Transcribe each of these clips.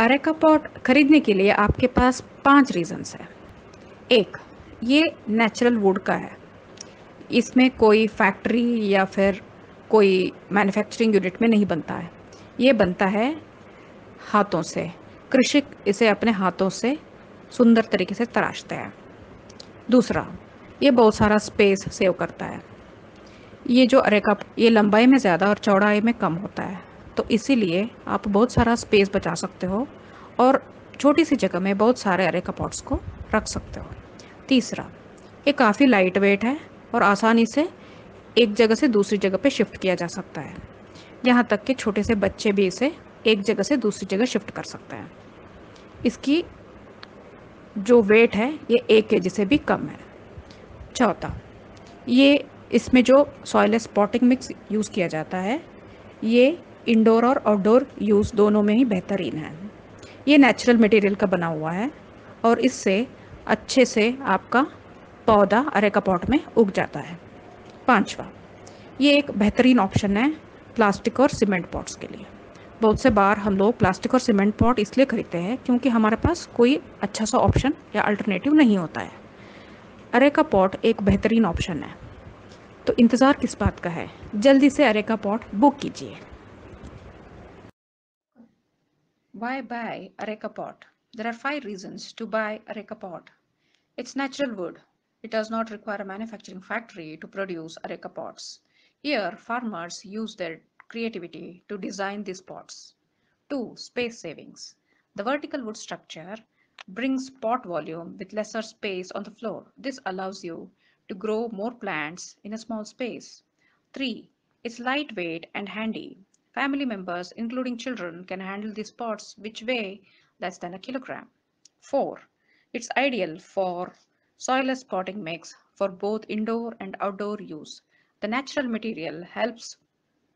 Areca pot खरीदने के लिए आपके पास पाँच रीजंस है। एक, ये नेचुरल वुड का है। इसमें कोई फैक्ट्री या फिर कोई मैन्युफैक्चरिंग यूनिट में नहीं बनता है। ये बनता है हाथों से। कृषक इसे अपने हाथों से सुंदर तरीके से तराशते हैं। दूसरा, ये बहुत सारा स्पेस सेव करता है। ये जो अरेका ये लंबाई में ज़्यादा और चौड़ाई में कम होता है। तो इसीलिए आप बहुत सारा स्पेस बचा सकते हो और छोटी सी जगह में बहुत सारे अरेका पॉट्स को रख सकते हो। तीसरा, ये काफ़ी लाइट वेट है और आसानी से एक जगह से दूसरी जगह पे शिफ्ट किया जा सकता है। यहाँ तक कि छोटे से बच्चे भी इसे एक जगह से दूसरी जगह शिफ्ट कर सकते हैं। इसकी जो वेट है, ये एक के से भी कम है। चौथा, ये इसमें जो सॉइल स्पॉटिंग मिक्स यूज़ किया जाता है, ये इंडोर और आउटडोर यूज़ दोनों में ही बेहतरीन है। ये नेचुरल मटेरियल का बना हुआ है और इससे अच्छे से आपका पौधा अरेका पॉट में उग जाता है। पांचवा, ये एक बेहतरीन ऑप्शन है प्लास्टिक और सीमेंट पॉट्स के लिए। बहुत से बार हम लोग प्लास्टिक और सीमेंट पॉट इसलिए खरीदते हैं क्योंकि हमारे पास कोई अच्छा सा ऑप्शन या अल्टरनेटिव नहीं होता है। अरेका पॉट एक बेहतरीन ऑप्शन है। तो इंतज़ार किस बात का है? जल्दी से अरेका पॉट बुक कीजिए। Why buy a Areca pot? There are five reasons to buy a Areca pot. It's natural wood. It does not require a manufacturing factory to produce Areca pots. Here, farmers use their creativity to design these pots. 2. Space savings. The vertical wood structure brings pot volume with lesser space on the floor. This allows you to grow more plants in a small space. 3. It's lightweight and handy. Family members, including children, can handle these pots which weigh less than a kilogram. 4. It's ideal for soilless potting mix for both indoor and outdoor use. The natural material helps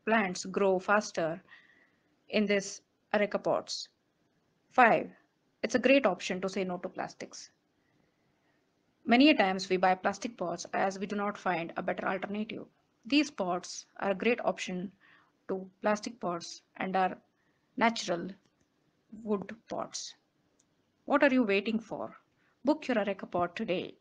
plants grow faster in these areca pots. 5. It's a great option to say no to plastics. Many times we buy plastic pots as we do not find a better alternative. These pots are a great option to plastic pots and are natural wood pots. What are you waiting for? Book your Areca pot today.